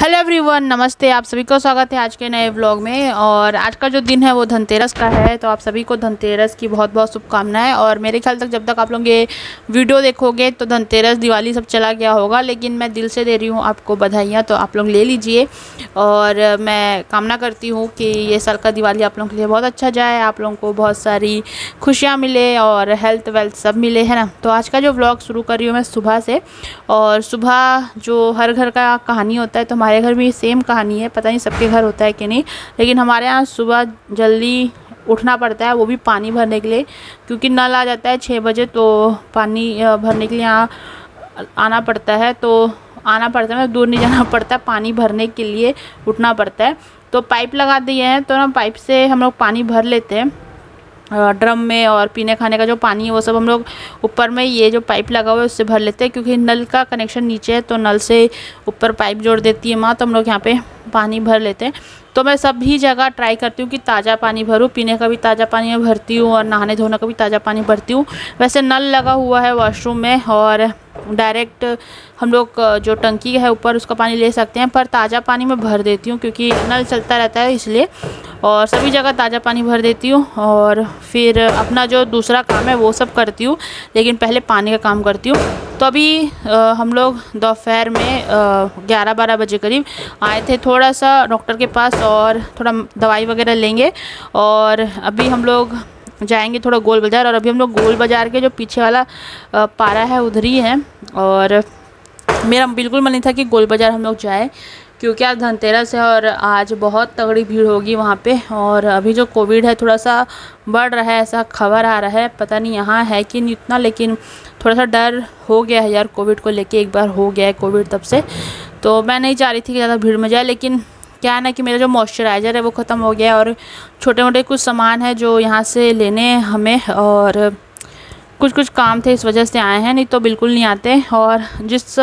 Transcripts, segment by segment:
Hello everyone, नमस्ते, आप सभी को स्वागत है आज के नए व्लॉग में। और आज का जो दिन है वो धनतेरस का है तो आप सभी को धनतेरस की बहुत बहुत शुभकामनाएँ। और मेरे ख्याल तक जब तक आप लोग ये वीडियो देखोगे तो धनतेरस दिवाली सब चला गया होगा। लेकिन मैं दिल से दे रही हूँ आपको बधाइयाँ तो आप लोग ले लीजिए। और मैं कामना करती हूँ कि ये साल का दिवाली आप लोगों के लिए बहुत अच्छा जाए, आप लोगों को बहुत सारी खुशियाँ मिले और हेल्थ वेल्थ सब मिले, है ना? तो आज का जो व्लॉग शुरू कर रही हूँ मैं सुबह से। और सुबह जो हर घर का कहानी होता है तो हमारे घर भी सेम कहानी है, पता नहीं सबके घर होता है कि नहीं, लेकिन हमारे यहाँ सुबह जल्दी उठना पड़ता है, वो भी पानी भरने के लिए, क्योंकि नल आ जाता है छः बजे तो पानी भरने के लिए यहाँ आना पड़ता है तो आना पड़ता है मतलब दूर नहीं जाना पड़ता है पानी भरने के लिए उठना पड़ता है। तो पाइप लगा दिए हैं तो ना पाइप से हम लोग पानी भर लेते हैं। ड्रम में और पीने खाने का जो पानी है, वो सब हम लोग ऊपर में ये जो पाइप लगा हुआ है, उससे भर लेते हैं, क्योंकि नल का कनेक्शन नीचे है तो नल से ऊपर पाइप जोड़ देती है माँ तो हम लोग यहाँ पे पानी भर लेते हैं। तो मैं सभी जगह ट्राई करती हूँ कि ताज़ा पानी भरूँ, पीने का भी ताज़ा पानी मैं भरती हूँ और नहाने धोने का भी ताज़ा पानी भरती हूँ। वैसे नल लगा हुआ है वॉशरूम में और डायरेक्ट हम लोग जो टंकी है ऊपर उसका पानी ले सकते हैं पर ताज़ा पानी मैं भर देती हूँ क्योंकि नल चलता रहता है इसलिए और सभी जगह ताज़ा पानी भर देती हूँ और फिर अपना जो दूसरा काम है वो सब करती हूँ लेकिन पहले पानी का काम करती हूँ। तो अभी आ, हम लोग दोपहर में ग्यारह बारह बजे करीब आए थे थोड़ा सा डॉक्टर के पास और थोड़ा दवाई वगैरह लेंगे और अभी हम लोग जाएँगे थोड़ा गोल बाज़ार, और अभी हम लोग गोल बाज़ार के जो पीछे वाला पारा है, उधर ही है। और मेरा बिल्कुल मन नहीं था कि गोल बाज़ार हम लोग जाए, क्योंकि आज धनतेरस है और आज बहुत तगड़ी भीड़ होगी वहाँ पे। और अभी जो कोविड है, थोड़ा सा बढ़ रहा है, ऐसा खबर आ रहा है, पता नहीं यहाँ है कि नहीं उतना, लेकिन थोड़ा सा डर हो गया है यार, कोविड को लेके एक बार हो गया है कोविड तब से। तो मैं नहीं चाह रही थी कि ज़्यादा भीड़ में जाए, लेकिन क्या है ना कि मेरा जो मॉइस्चराइज़र है वो ख़त्म हो गया और छोटे मोटे कुछ सामान है जो यहाँ से लेने हमें और कुछ कुछ काम थे इस वजह से आए हैं, नहीं तो बिल्कुल नहीं आते और जिस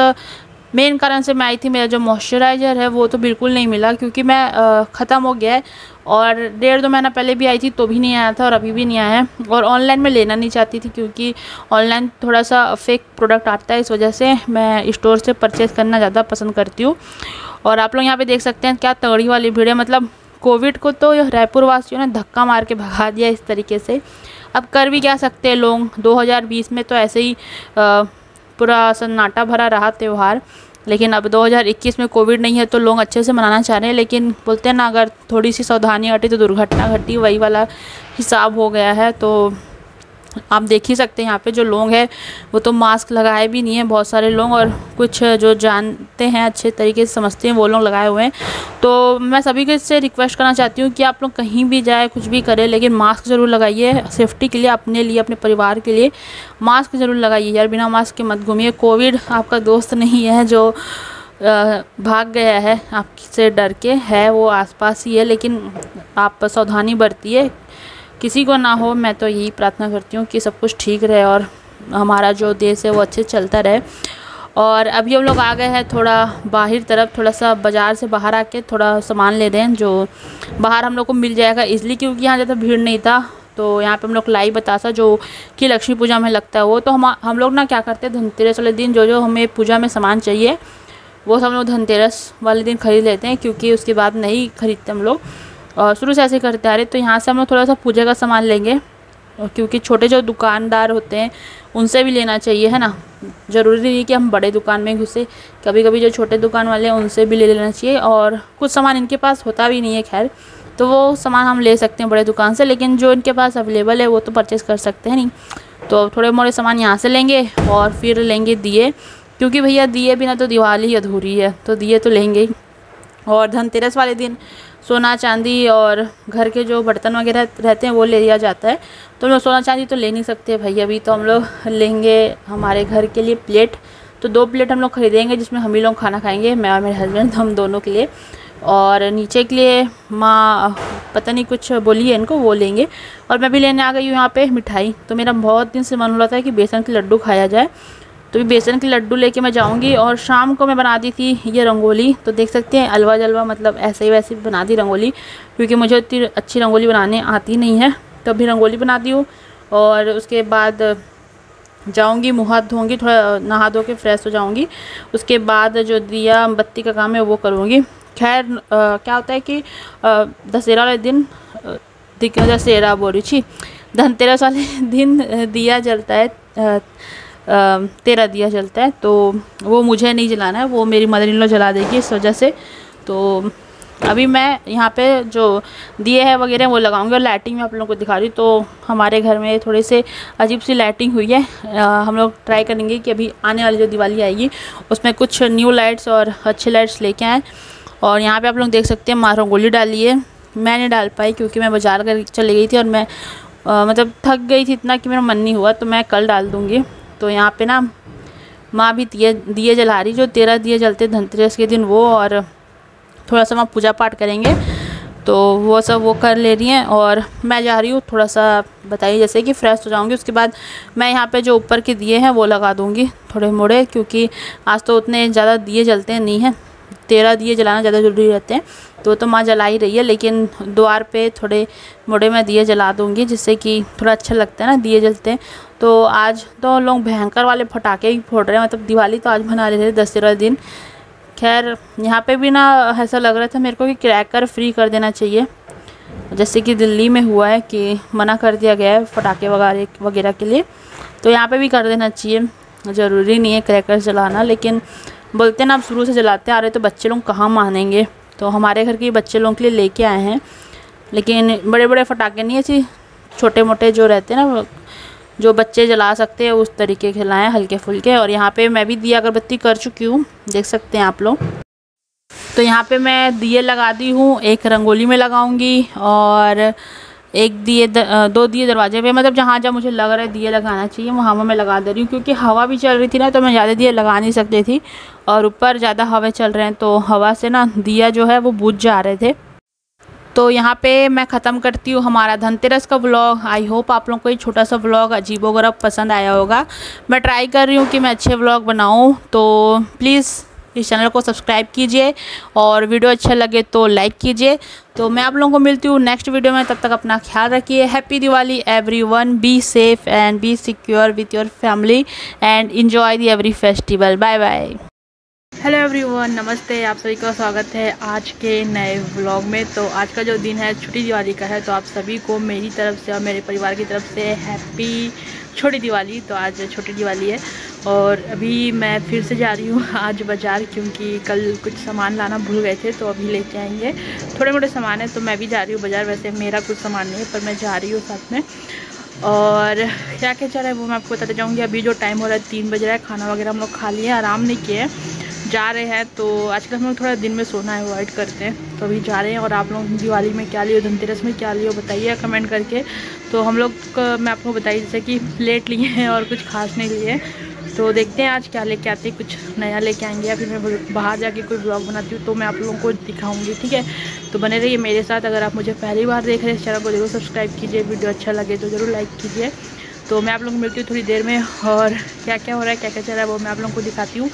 मेन कारण से मैं आई थी मेरा जो मॉइस्चराइज़र है वो तो बिल्कुल नहीं मिला क्योंकि मैं ख़त्म हो गया है। और डेढ़ दो महीना पहले भी आई थी तो भी नहीं आया था और अभी भी नहीं आया है। और ऑनलाइन में लेना नहीं चाहती थी क्योंकि ऑनलाइन थोड़ा सा फेक प्रोडक्ट आता है इस वजह से मैं स्टोर से परचेज़ करना ज़्यादा पसंद करती हूँ। और आप लोग यहाँ पर देख सकते हैं क्या तगड़ी वाली भीड़ है। मतलब कोविड को तो रायपुर वासियों ने धक्का मार के भगा दिया इस तरीके से। अब कर भी क्या सकते हैं लोग? 2020 में तो ऐसे ही आ, पूरा सन्नाटा भरा रहा त्यौहार। लेकिन अब 2021 में कोविड नहीं है तो लोग अच्छे से मनाना चाह रहे हैं, लेकिन बोलते हैं ना, अगर थोड़ी सी सावधानी घटी तो दुर्घटना घटी, वही वाला हिसाब हो गया है तो आप देख ही सकते हैं यहाँ पे जो लोग हैं, वो तो मास्क लगाए भी नहीं है बहुत सारे लोग और कुछ जो जानते हैं, अच्छे तरीके से समझते हैं, वो लोग लगाए हुए हैं। तो मैं सभी के से रिक्वेस्ट करना चाहती हूँ कि आप लोग कहीं भी जाए, कुछ भी करें, लेकिन मास्क ज़रूर लगाइए सेफ्टी के लिए, अपने लिए, अपने परिवार के लिए। मास्क ज़रूर लगाइए यार, बिना मास्क के मत घूमिए। कोविड आपका दोस्त नहीं है जो भाग गया है, आपसे डर के है, वो आसपास ही है, लेकिन आप सावधानी बरतिए। किसी को ना हो, मैं तो यही प्रार्थना करती हूँ कि सब कुछ ठीक रहे और हमारा जो देश है वो अच्छे चलता रहे। और अभी हम लोग आ गए हैं थोड़ा बाहर तरफ़, थोड़ा सा बाज़ार से बाहर आके थोड़ा सामान ले रहे हैं जो बाहर हम लोग को मिल जाएगा इसलिए क्योंकि यहाँ ज़्यादा भीड़ नहीं था। तो यहाँ पे हम लोग लाई बतासा जो कि लक्ष्मी पूजा में लगता है वो। तो हम हम लोग ना क्या करते हैं, धनतेरस वाले दिन जो जो हमें पूजा में सामान चाहिए, वो सब हम लोग धनतेरस वाले दिन ख़रीद लेते हैं क्योंकि उसके बाद नहीं ख़रीदते हम लोग। और शुरू से ऐसे करते आ रहे तो यहाँ से हम लोग थोड़ा सा पूजा का सामान लेंगे। क्योंकि छोटे जो दुकानदार होते हैं, उनसे भी लेना चाहिए, है ना? ज़रूरी नहीं कि हम बड़े दुकान में घुसे। कभी कभी जो छोटे दुकान वाले हैं, उनसे भी ले लेना चाहिए। और कुछ सामान इनके पास होता भी नहीं है, खैर। तो वो सामान हम ले सकते हैं बड़े दुकान से, लेकिन जो इनके पास अवेलेबल है, वो तो परचेज़ कर सकते हैं, नहीं? तो थोड़े मोड़े सामान यहाँ से लेंगे और फिर लेंगे दिए। क्योंकि भैया, दिए बिना तो दिवाली अधूरी है तो दिए तो लेंगे ही। और धनतेरस वाले दिन सोना चांदी और घर के जो बर्तन वगैरह रहते हैं वो ले लिया जाता है। तो हम लोग सोना चांदी तो ले नहीं सकते भाई, अभी तो हम लोग लेंगे हमारे घर के लिए प्लेट। तो दो प्लेट हम लोग खरीदेंगे जिसमें हम ही लोग खाना खाएँगे, मैं और मेरे हस्बैंड हम दोनों के लिए। और नीचे के लिए माँ, पता नहीं कुछ बोली है इनको, वो लेंगे। और मैं भी लेने आ गई हूँ यहाँ पे मिठाई। तो मेरा बहुत दिन से मन हो रहा था कि बेसन के लड्डू खाया जाए। तो भी बेसन के लड्डू लेके मैं जाऊँगी और शाम को मैं बना दी थी ये रंगोली। तो देख सकते हैं अलवा जलवा मतलब ऐसे ही वैसे बना दी रंगोली, क्योंकि मुझे इतनी अच्छी रंगोली बनाने आती नहीं है। तो अभी रंगोली बना दी हूँ और उसके बाद जाऊँगी मुँह हाथ धोंगी, थोड़ा नहा धो के फ्रेश हो जाऊँगी। उसके बाद जो दिया बत्ती का काम है वो करूँगी। खैर क्या होता है कि दशहरा वाले दिन दशहरा रही थी धनतेरस वाले दिन दिया जलता है तेरह दिया जलता है तो वो मुझे नहीं जलाना है वो मेरी मदर इन लॉ जला देगी इस वजह से। तो अभी मैं यहाँ पे जो दिए है वगैरह वो लगाऊँगी और लाइटिंग में आप लोगों को दिखा रही हूँ। तो हमारे घर में थोड़े से अजीब सी लाइटिंग हुई है। आ, हम लोग ट्राई करेंगे कि अभी आने वाली जो दिवाली आएगी उसमें कुछ न्यू लाइट्स और अच्छे लाइट्स लेके आएँ। और यहाँ पे आप लोग देख सकते हैं माँ रंगोली डाली है। मैं नहीं डाल पाई क्योंकि मैं बाज़ार कर चली गई थी और मैं आ, मतलब थक गई थी इतना कि मेरा मन नहीं हुआ तो मैं कल डाल दूँगी। तो यहाँ पे ना माँ भी दिए दिए जला रही, जो तेरह दिए जलते धनतेरस के दिन, वो और थोड़ा सा वहाँ पूजा पाठ करेंगे। तो वो सब वो कर ले रही हैं और मैं जा रही हूँ थोड़ा सा बताइए, जैसे कि फ्रेश हो जाऊँगी, उसके बाद मैं यहाँ पे जो ऊपर के दिए हैं, वो लगा दूँगी थोड़े मोड़े, क्योंकि आज तो उतने ज़्यादा दिए जलते नहीं हैं। तेरह दिए जलाना ज़्यादा ज़रूरी रहते हैं। तो तो माँ जला ही रही है, लेकिन द्वार पे थोड़े मोड़े में दिए जला दूँगी, जिससे कि थोड़ा अच्छा लगता है ना, दिए जलते हैं। तो आज तो लोग भयंकर वाले फटाके ही फोड़ रहे हैं मतलब दिवाली तो आज मना रहे थे दस दशहरा दिन। खैर, यहाँ पे भी ना ऐसा लग रहा था मेरे को कि क्रैकर फ्री कर देना चाहिए। जैसे कि दिल्ली में हुआ है कि मना कर दिया गया है फटाके वगैरह वगैरह के लिए। तो यहाँ पे भी कर देना चाहिए, ज़रूरी नहीं है क्रैकर जलाना, लेकिन बोलते हैं ना, आप शुरू से जलाते आ रहे तो बच्चे लोग कहाँ मानेंगे? तो हमारे घर के बच्चे लोगों के लिए लेके आए हैं। लेकिन बड़े बड़े फटाके नहीं, ऐसे छोटे मोटे जो रहते हैं ना जो बच्चे जला सकते हैं, उस तरीके के लाएँ हल्के फुल्के और यहाँ पे मैं भी दिया अगरबत्ती कर चुकी हूँ, देख सकते हैं आप लोग। तो यहाँ पे मैं दिए लगा दी हूँ, एक रंगोली में लगाऊँगी और एक दिए दो दिए दरवाजे पे मतलब जहाँ जहाँ मुझे लग रहा है दिए लगाना चाहिए वहाँ वहाँ मैं लगा दे रही हूँ, क्योंकि हवा भी चल रही थी ना तो मैं ज़्यादा दिए लगा नहीं सकती थी। और ऊपर ज़्यादा हवा चल रहे हैं तो हवा से ना दिया जो है वो बुझ जा रहे थे। तो यहाँ पे मैं ख़त्म करती हूँ हमारा धनतेरस का व्लॉग। आई होप आप लोगों को ये छोटा सा व्लॉग अजीबो गरब पसंद आया होगा। मैं ट्राई कर रही हूँ कि मैं अच्छे व्लॉग बनाऊँ तो प्लीज़ इस चैनल को सब्सक्राइब कीजिए और वीडियो अच्छा लगे तो लाइक कीजिए। तो मैं आप लोगों को मिलती हूँ नेक्स्ट वीडियो में। तब तक अपना ख्याल रखिए। Happy Diwali everyone be safe and be secure with your family and enjoy the every festival bye bye hello everyone नमस्ते। आप सभी का स्वागत है आज के नए व्लॉग में। तो आज का जो दिन है, छोटी दिवाली का है तो आप सभी को मेरी तरफ़ से और मेरे परिवार की तरफ़ से हैप्पी छोटी दिवाली। तो आज छोटी दिवाली है। और अभी मैं फिर से जा रही हूँ आज बाज़ार क्योंकि कल कुछ सामान लाना भूल गए थे तो अभी लेके आएँगे। थोड़े मोटे सामान है तो मैं भी जा रही हूँ बाज़ार। वैसे मेरा कुछ सामान नहीं है, पर मैं जा रही हूँ साथ में। और क्या क्या चल रहा है वो मैं आपको बताते जाऊँगी। अभी जो टाइम हो रहा है, तीन बज रहा है, खाना वगैरह हम लोग खा लिए आराम नहीं किए जा रहे हैं तो आजकल हम लोग थोड़ा दिन में सोना अवॉइड करते हैं। तो अभी जा रहे हैं और आप लोग दिवाली में क्या लियो, धनतेरस में क्या लियो, बताइए कमेंट करके। तो हम लोग मैं आपको बताइए जैसे कि लेट लिए हैं और कुछ खास नहीं लिए। तो देखते हैं आज क्या लेके आते हैं, कुछ नया लेके आएँगे या फिर मैं बाहर जाके कोई ब्लॉग बनाती हूँ तो मैं आप लोगों को दिखाऊँगी, ठीक है? तो बने रहिए मेरे साथ। अगर आप मुझे पहली बार देख रहे हैं इस चैनल को, ज़रूर सब्सक्राइब कीजिए, वीडियो अच्छा लगे तो ज़रूर लाइक कीजिए। तो मैं आप लोगों को मिलती हूँ थोड़ी देर में, और क्या क्या हो रहा है क्या क्या चल रहा है वो मैं आप लोगों को दिखाती हूँ।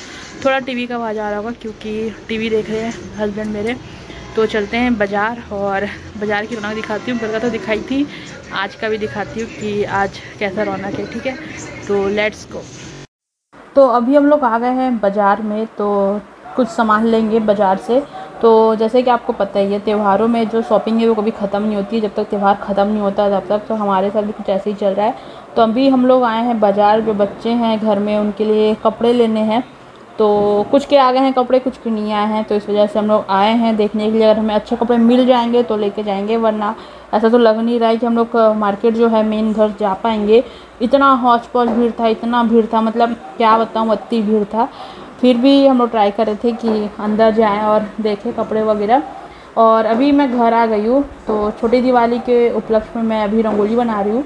थोड़ा टीवी का आवाज़ आ रहा होगा, क्योंकि टीवी देख रहे हैं हस्बैंड मेरे। तो चलते हैं बाज़ार, और बाज़ार की रौनक दिखाती हूँ। कल का तो दिखाई थी, आज का भी दिखाती हूँ कि आज कैसा रौनक है, ठीक है? तो लेट्स गो तो अभी हम लोग आ गए हैं बाज़ार में तो कुछ सामान लेंगे बाज़ार से। तो जैसे कि आपको पता ही है, त्योहारों में जो शॉपिंग है वो कभी ख़त्म नहीं होती। है जब तक त्यौहार ख़त्म नहीं होता, तब तक तो हमारे साथ भी कुछ ऐसे ही चल रहा है। तो अभी हम लोग आए हैं बाज़ार, जो बच्चे हैं घर में, उनके लिए कपड़े लेने हैं। तो कुछ के आ गए हैं कपड़े, कुछ के नहीं आए हैं तो इस वजह से हम लोग आए हैं देखने के लिए। अगर हमें अच्छे कपड़े मिल जाएँगे तो लेके जाएँगे, वरना ऐसा तो लग नहीं रहा है कि हम लोग मार्केट जो है मेन घर जा पाएँगे। इतना हौच पौच भीड़ था, इतना भीड़ था मतलब क्या बताऊँ, अति भीड़ था। फिर भी हम लोग ट्राई कर रहे थे कि अंदर जाएँ और देखें कपड़े वगैरह। और अभी मैं घर आ गई हूँ तो छोटी दिवाली के उपलक्ष्य में मैं अभी रंगोली बना रही हूँ।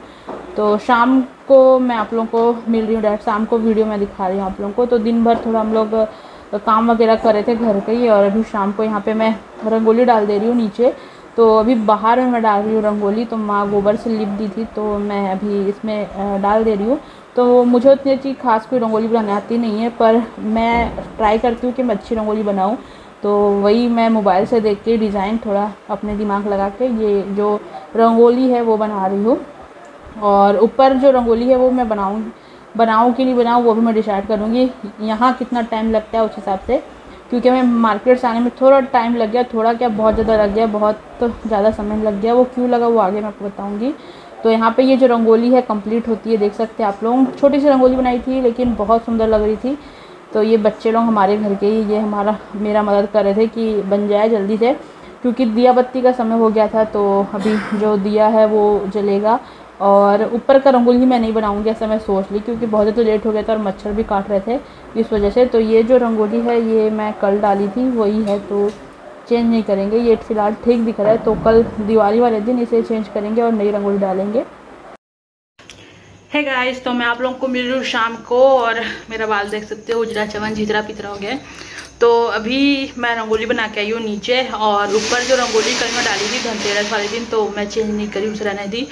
तो शाम को मैं आप लोगों को मिल रही हूँ डायरेक्ट, शाम को वीडियो मैं दिखा रही हूँ आप लोगों को। तो दिन भर थोड़ा हम लोग काम वगैरह कर रहे थे घर के ही और अभी शाम को यहाँ पे मैं रंगोली डाल दे रही हूँ नीचे। तो अभी बाहर में मैं डाल रही हूँ रंगोली तो माँ गोबर से लिप दी थी तो मैं अभी इसमें डाल दे रही हूँ। तो मुझे उतनी अच्छी खास कोई रंगोली बनाने आती नहीं है, पर मैं ट्राई करती हूँ कि मैं अच्छी रंगोली बनाऊँ। तो वही मैं मोबाइल से देख के डिज़ाइन थोड़ा अपने दिमाग लगा के ये जो रंगोली है वो बना रही हूँ। और ऊपर जो रंगोली है वो मैं बनाऊँ बनाऊँ कि नहीं बनाऊँ, वो भी मैं डिसाइड करूँगी। यहाँ कितना टाइम लगता है उस हिसाब से। क्योंकि हमें मार्केट से आने में थोड़ा टाइम लग गया, थोड़ा क्या, बहुत ज़्यादा लग गया, बहुत तो ज़्यादा समय लग गया। वो क्यों लगा वो आगे मैं आपको बताऊँगी। तो यहाँ पे ये जो रंगोली है कंप्लीट होती है, देख सकते हैं आप लोग। छोटी सी रंगोली बनाई थी, लेकिन बहुत सुंदर लग रही थी। तो ये बच्चे लोग हमारे घर के ही, ये हमारा, मेरा मदद कर रहे थे कि बन जाए जल्दी से। क्योंकि दिया बत्ती का समय हो गया था तो अभी जो दिया है वो जलेगा। और ऊपर का रंगोली मैं नहीं बनाऊँगी, ऐसा मैं सोच ली, क्योंकि बहुत ज़्यादा लेट हो गया था और मच्छर भी काट रहे थे इस वजह से। तो ये जो रंगोली है, ये मैं कल डाली थी, वही है तो चेंज नहीं करेंगे। ये फ़िलहाल ठीक दिख रहा है तो कल दिवाली वाले दिन इसे चेंज करेंगे और नई रंगोली डालेंगे। है hey गाइस तो मैं आप लोगों को मिल रही हूँ शाम को, और मेरा बाल देख सकते हो उजरा चवन झितरा पितरा हो गया तो अभी मैं रंगोली बना के आई हूँ नीचे, और ऊपर जो रंगोली कल मैं डाली थी धनतेरस वाले दिन तो मैं चेंज नहीं करी, उसे रहने दी।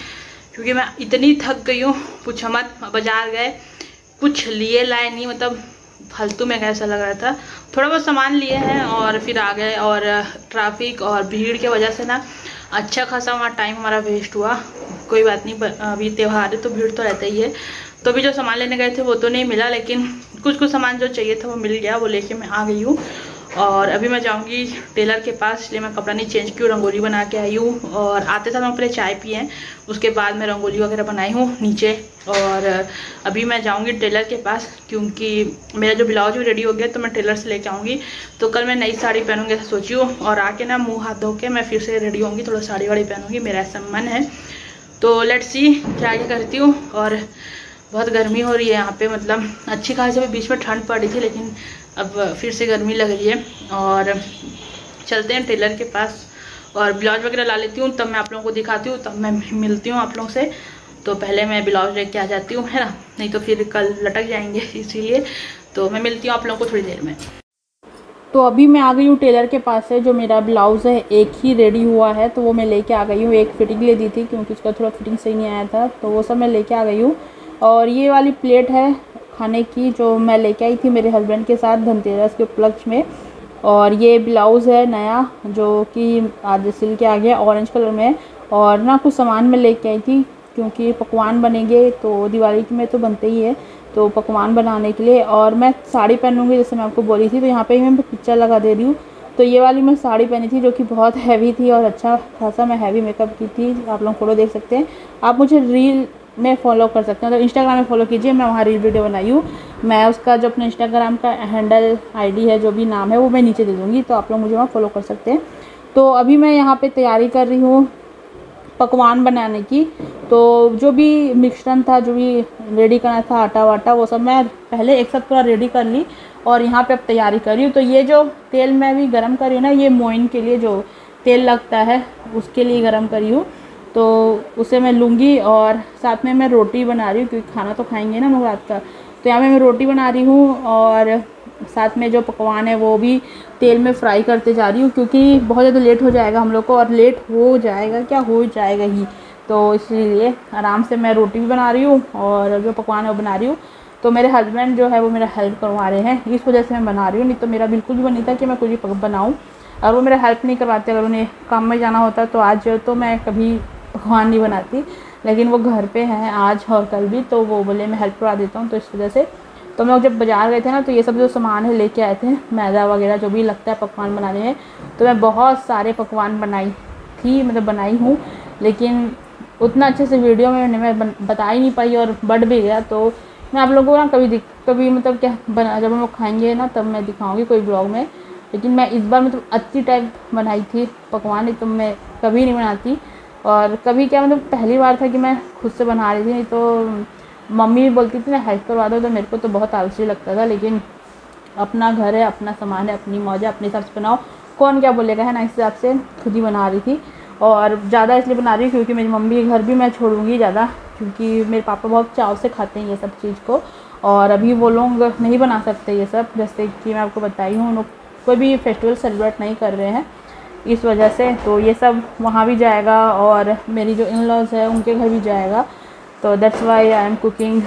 क्योंकि मैं इतनी थक गई हूँ, पूछा मत बाज़ार गए, कुछ लिए लाए नहीं मतलब फालतू में कैसा लग रहा था। थोड़ा बहुत सामान लिए हैं और फिर आ गए और ट्रैफ़िक और भीड़ के वजह से ना अच्छा खासा वहाँ टाइम हमारा वेस्ट हुआ। कोई बात नहीं अभी त्यौहार है तो भीड़ तो रहता ही है। तो अभी जो सामान लेने गए थे वो तो नहीं मिला, लेकिन कुछ कुछ सामान जो चाहिए था वो मिल गया, वो लेके मैं आ गई हूँ। और अभी मैं जाऊँगी टेलर के पास, इसलिए मैं कपड़ा नहीं चेंज की रंगोली बना के आई हूँ। और आते साथ मैं पहले चाय पिए उसके बाद मैं रंगोली वगैरह बनाई हूँ नीचे। और अभी मैं जाऊँगी टेलर के पास, क्योंकि मेरा जो ब्लाउज भी रेडी हो गया तो मैं टेलर से लेके आऊँगी। तो कल मैं नई साड़ी पहनूँगी, ऐसा सोची हूँ। और आके ना मुँह हाथ धो के मैं फिर से रेडी होंगी, थोड़ा साड़ी वाड़ी पहनूँगी, मेरा ऐसा मन है। तो लेट सी क्या क्या करती हूँ। और बहुत गर्मी हो रही है यहाँ पे मतलब अच्छी खासी बीच में ठंड पड़ रही थी, लेकिन अब फिर से गर्मी लग रही है और चलते हैं टेलर के पास और ब्लाउज वगैरह ला लेती हूँ, तब मैं आप लोगों को दिखाती हूँ, तब मैं मिलती हूँ आप लोगों से। तो पहले मैं ब्लाउज लेके आ जाती हूँ, है ना? नहीं तो फिर कल लटक जाएँगे इसीलिए। तो मैं मिलती हूँ आप लोगों को थोड़ी देर में। तो अभी मैं आ गई हूँ टेलर के पास है जो मेरा ब्लाउज़ है, एक ही रेडी हुआ है तो वो मैं लेके आ गई हूँ, एक फिटिंग ले दी थी, क्योंकि उसका थोड़ा फिटिंग सही नहीं आया था तो वो सब मैं लेके आ गई हूँ। और ये वाली प्लेट है खाने की जो मैं लेके आई थी मेरे हस्बैंड के साथ धनतेरस के उपलक्ष्य में। और ये ब्लाउज़ है नया, जो कि आज सिल के आ गया ऑरेंज कलर में और ना कुछ सामान मैं लेके आई थी, क्योंकि पकवान बनेंगे तो दिवाली में तो बनते ही है। तो पकवान बनाने के लिए, और मैं साड़ी पहनूँगी, जैसे मैं आपको बोली थी तो यहाँ पे ही मैं पिक्चर लगा दे रही हूँ। तो ये वाली मैं साड़ी पहनी थी, जो कि बहुत हैवी थी और अच्छा खासा मैं हैवी मेकअप की थी, आप लोग फ़ोटो देख सकते हैं। आप मुझे रील में फॉलो कर सकते हैं। तो इंस्टाग्राम में फॉलो कीजिए, मैं वहाँ रील वीडियो बनाई हूँ। मैं उसका जो अपने इंस्टाग्राम का हैंडल आईडी है, जो भी नाम है, वो मैं नीचे दे दूँगी तो आप लोग मुझे वहाँ फॉलो कर सकते हैं। तो अभी मैं यहाँ पे तैयारी कर रही हूँ पकवान बनाने की। तो जो भी मिश्रण था, जो भी रेडी करना था, आटा वाटा, वो सब मैं पहले एक साथ पूरा रेडी कर ली और यहाँ पे अब तैयारी कर रही हूँ। तो ये जो तेल मैं भी गर्म कर रही हूँ ना, ये मोइन के लिए जो तेल लगता है, उसके लिए गर्म करी हूँ। तो उसे मैं लूँगी और साथ में मैं रोटी बना रही हूँ, क्योंकि खाना तो खाएँगे ना हम रात का। तो यहाँ पे मैं रोटी बना रही हूँ और साथ में जो पकवान है वो भी तेल में फ्राई करते जा रही हूँ, क्योंकि बहुत ज़्यादा लेट हो जाएगा हम लोग को और लेट हो जाएगा क्या? हो जाएगा ही। तो इसलिए आराम से मैं रोटी भी बना रही हूँ और जो पकवान है वो बना रही हूँ। तो मेरे हस्बैंड जो है वो मेरा हेल्प करवा रहे हैं, इस वजह से मैं बना रही हूँ, नहीं तो मेरा बिल्कुल भी नहीं था कि मैं कुछ भी बनाऊँ। और वो मेरा हेल्प नहीं करवाते, अगर उन्हें काम में जाना होता तो आज तो मैं कभी पकवान नहीं बनाती, लेकिन वो घर पे हैं आज और कल भी तो वो बोले, मैं हेल्प करवा देता हूँ तो इस वजह से। तो हम लोग जब बाज़ार गए थे ना तो ये सब जो सामान है, लेके आए थे, मैदा वगैरह जो भी लगता है पकवान बनाने में तो मैं बहुत सारे पकवान बनाई थी मतलब बनाई हूँ, लेकिन उतना अच्छे से वीडियो में मैं बता ही नहीं पाई और बढ़ भी गया। तो मैं आप लोगों को ना कभी दिख, कभी मतलब क्या बना, जब हम लोग खाएँगे ना, तब मैं दिखाऊँगी कोई ब्लॉग में। लेकिन मैं इस बार मतलब अच्छी टाइप बनाई थी पकवान तो मैं कभी नहीं बनाती। और कभी क्या मतलब पहली बार था कि मैं खुद से बना रही थी तो मम्मी बोलती थी ना हेल्प करवा दो। तो मेरे को तो बहुत आलसी लगता था, लेकिन अपना घर है, अपना सामान है, अपनी मौज है, अपने हिसाब से बनाओ। कौन क्या बोलेगा, है ना, इस हिसाब से खुद ही बना रही थी। और ज़्यादा इसलिए बना रही हूँ क्योंकि मेरी मम्मी घर भी मैं छोड़ूँगी ज़्यादा, क्योंकि मेरे पापा बहुत चाव से खाते हैं ये सब चीज़ को। और अभी वो लोग नहीं बना सकते ये सब, जैसे कि मैं आपको बताई हूँ, उन लोग कोई भी फेस्टिवल सेलिब्रेट नहीं कर रहे हैं। इस वजह से तो ये सब वहाँ भी जाएगा और मेरी जो इन लॉज है, उनके घर भी जाएगा। तो that's why I am cooking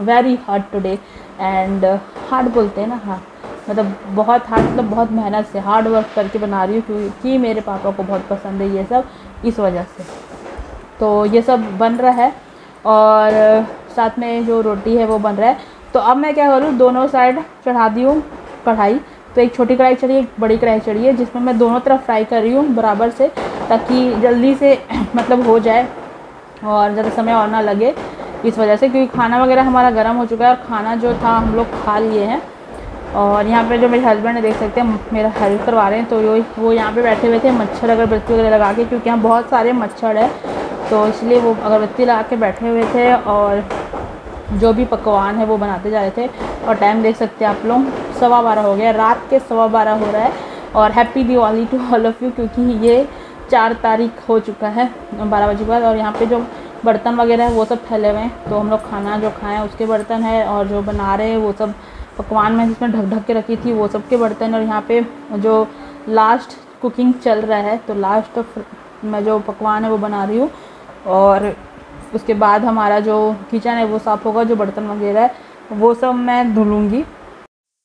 very hard today and hard बोलते हैं ना हाँ। मतलब बहुत हार्ड मतलब बहुत मेहनत से हार्ड वर्क करके बना रही हूँ क्योंकि मेरे पापा को बहुत पसंद है ये सब इस वजह से। तो ये सब बन रहा है और साथ में जो रोटी है वो बन रहा है। तो अब मैं क्या करूँ, दोनों साइड चढ़ा दी हूँ कढ़ाई। तो एक छोटी कढ़ाई चढ़ी, एक बड़ी कढ़ाई चढ़ी है, जिसमें मैं दोनों तरफ़ फ्राई कर रही हूँ बराबर से, ताकि जल्दी से मतलब हो जाए और ज़्यादा समय और ना लगे इस वजह से, क्योंकि खाना वगैरह हमारा गर्म हो चुका है और खाना जो था हम लोग खा लिए हैं। और यहाँ पे जो मेरे हस्बैंड है, देख सकते हैं, मेरा हेल्प करवा रहे हैं तो वो वो यहाँ पे बैठे हुए थे मच्छर अगरबत्ती वगैरह लगा के, क्योंकि यहाँ बहुत सारे मच्छर है तो इसलिए वो अगरबत्ती लगा के बैठे हुए थे और जो भी पकवान है वो बनाते जा रहे थे। और टाइम देख सकते हैं आप लोग। सवा बारह हो गया, रात के सवा बारह हो रहा है और happy Diwali to all of you क्योंकि ये चार तारीख हो चुका है बारह बजे के बाद और यहाँ पे जो बर्तन वगैरह है वो सब फैले हुए हैं तो हम लोग खाना जो खाएँ उसके बर्तन है और जो बना रहे हैं वो सब पकवान में जिसमें ढक ढक के रखी थी वो सब के बर्तन और यहाँ पे जो लास्ट कुकिंग चल रहा है तो लास्ट मैं जो पकवान है वो बना रही हूँ और उसके बाद हमारा जो किचन है वो साफ़ होगा, जो बर्तन वगैरह है वो सब मैं धुलूँगी।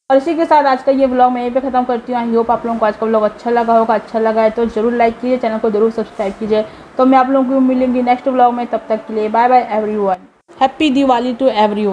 और इसी के साथ आज का ये ब्लॉग मैं यहीं पे ख़त्म करती हूँ। आई होप आप लोगों को आज का ब्लॉग अच्छा लगा होगा। अच्छा लगा है तो ज़रूर लाइक कीजिए चैनल को ज़रूर सब्सक्राइब कीजिए। तो मैं आप लोगों को मिलूँगी नेक्स्ट ब्लॉग में। तब तक के लिए bye bye every happy Diwali to every